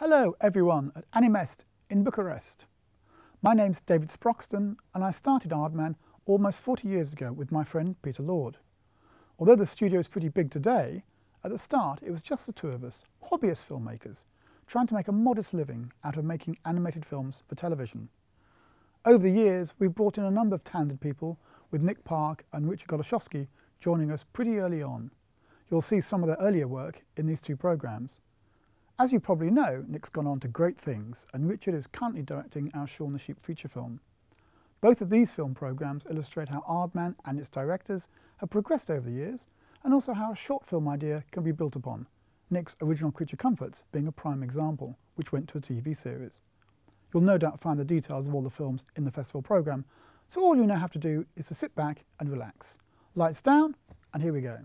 Hello everyone at Animest in Bucharest. My name's David Sproxton and I started Aardman almost 40 years ago with my friend Peter Lord. Although the studio is pretty big today, at the start it was just the two of us, hobbyist filmmakers, trying to make a modest living out of making animated films for television. Over the years we've brought in a number of talented people with Nick Park and Richard Goleszowski joining us pretty early on. You'll see some of their earlier work in these two programmes. As you probably know, Nick's gone on to great things and Richard is currently directing our Shaun the Sheep feature film. Both of these film programmes illustrate how Aardman and its directors have progressed over the years and also how a short film idea can be built upon, Nick's original Creature Comforts being a prime example, which went to a TV series. You'll no doubt find the details of all the films in the festival programme, so all you now have to do is to sit back and relax. Lights down, and here we go.